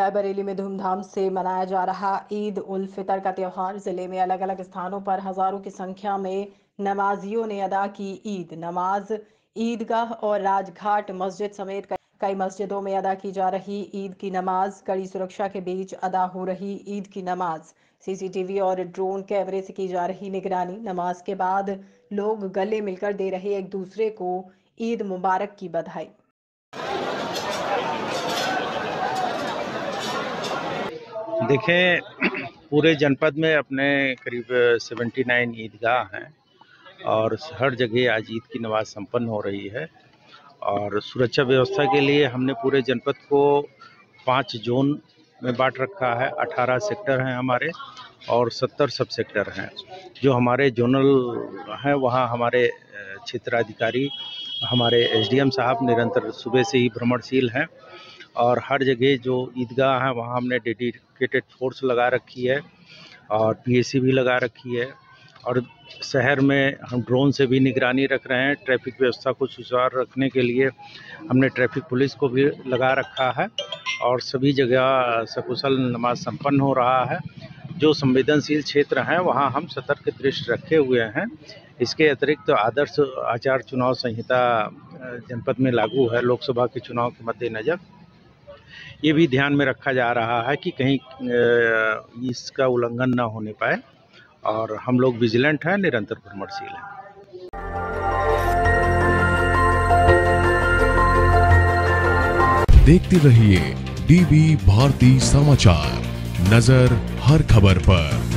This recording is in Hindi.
रायबरेली में धूमधाम से मनाया जा रहा ईद उल फितर का त्यौहार। ज़िले में अलग अलग स्थानों पर हज़ारों की संख्या में नमाजियों ने अदा की ईद। नमाज़, ईदगाह और राजघाट मस्जिद समेत कई मस्जिदों में अदा की जा रही ईद की नमाज़। कड़ी सुरक्षा के बीच अदा हो रही ईद की नमाज़। सीसीटीवी और ड्रोन कैमरे से की जा रही निगरानी। नमाज़ के बाद लोग गले मिलकर दे रहे एक दूसरे को ईद मुबारक की बधाई। देखें पूरे जनपद में अपने करीब 79 ईदगाह हैं और हर जगह आज ईद की नमाज़ संपन्न हो रही है और सुरक्षा व्यवस्था के लिए हमने पूरे जनपद को पाँच जोन में बांट रखा है। 18 सेक्टर हैं हमारे और 70 सब सेक्टर हैं। जो हमारे जोनल हैं, वहाँ हमारे क्षेत्राधिकारी, हमारे एसडीएम साहब निरंतर सुबह से ही भ्रमणशील हैं। और हर जगह जो ईदगाह है, वहाँ हमने डेडिकेटेड फोर्स लगा रखी है और पीएसी भी लगा रखी है। और शहर में हम ड्रोन से भी निगरानी रख रहे हैं ट्रैफ़िक व्यवस्था को सुचारू रखने के लिए हमने ट्रैफ़िक पुलिस को भी लगा रखा है और सभी जगह सकुशल नमाज़ संपन्न हो रहा है। जो संवेदनशील क्षेत्र हैं, वहाँ हम सतर्क दृष्टि रखे हुए हैं। इसके अतिरिक्त तो आदर्श आचार चुनाव संहिता जनपद में लागू है। लोकसभा के चुनाव के मद्देनज़र ये भी ध्यान में रखा जा रहा है कि कहीं इसका उल्लंघन ना होने पाए और हम लोग विजिलेंट हैं, निरंतर भ्रमणशील हैं। देखते रहिए डीवी भारती समाचार, नज़र हर खबर पर।